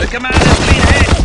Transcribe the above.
The command has been hit!